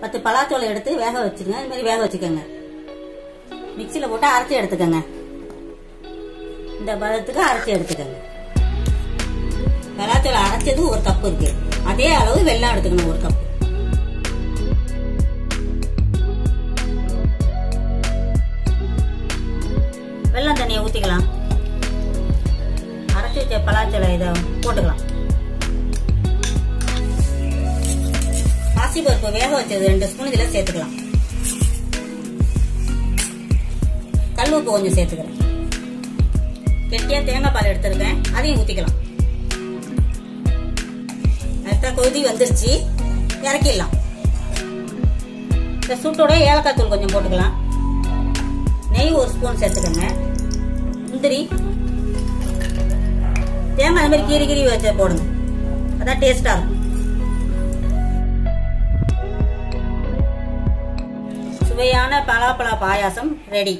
பத்து பலாச்சோளம் எடுத்து வேக வச்சுங்க. இது மாதிரி வேக வச்சுக்கோங்க. மிக்சியில் போட்டு அரைச்சி எடுத்துக்கோங்க. இந்த பதத்துக்கு அரைச்சி எடுத்துக்கோங்க. பலாச்சோளம் அரைச்சது ஒரு கப் இருக்கு. அதே அளவு வெள்ளம் எடுத்துக்கணும் ஒரு கப் வெல்லம் தண்ணியை ஊற்றிக்கலாம் அரைச்சி வச்ச பலாச்சோளம் இதை போட்டுக்கலாம். பாசிப்பருப்பு வேக வச்சது ரெண்டு ஸ்பூன் இதில் சேர்த்துக்கலாம். கல் உப்பு கொஞ்சம் சேர்த்துக்கிறேன். கெட்டியா தேங்காய் பால் எடுத்திருக்கேன். அதையும் ஊற்றிக்கலாம் கரெக்டாக கொதி வந்துருச்சு. இறக்கிடலாம். இந்த சூட்டோட ஏலக்காய் தூள் கொஞ்சம் போட்டுக்கலாம். நெய் ஒரு ஸ்பூன் சேர்த்துக்கோங்க. முந்திரி. தேங்காய் அந்த மாதிரி கீரி கீரி வச்சு போடுங்க. அதான் டேஸ்டா இருக்கும். சுவையான பலாப்பழ பாயாசம் ரெடி